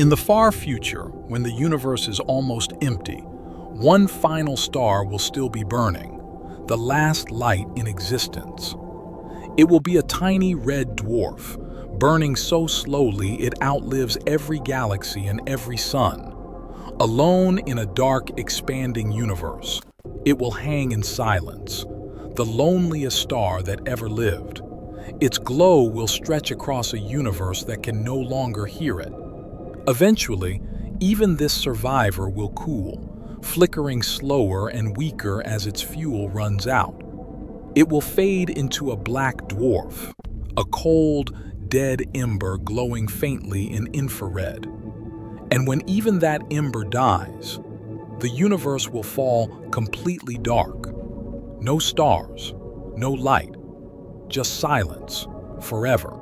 In the far future, when the universe is almost empty, one final star will still be burning, the last light in existence. It will be a tiny red dwarf, burning so slowly it outlives every galaxy and every sun. Alone in a dark, expanding universe, it will hang in silence, the loneliest star that ever lived. Its glow will stretch across a universe that can no longer hear it. Eventually, even this survivor will cool, flickering slower and weaker as its fuel runs out. It will fade into a black dwarf, a cold, dead ember glowing faintly in infrared. And when even that ember dies, the universe will fall completely dark. No stars, no light, just silence, forever.